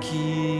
Key.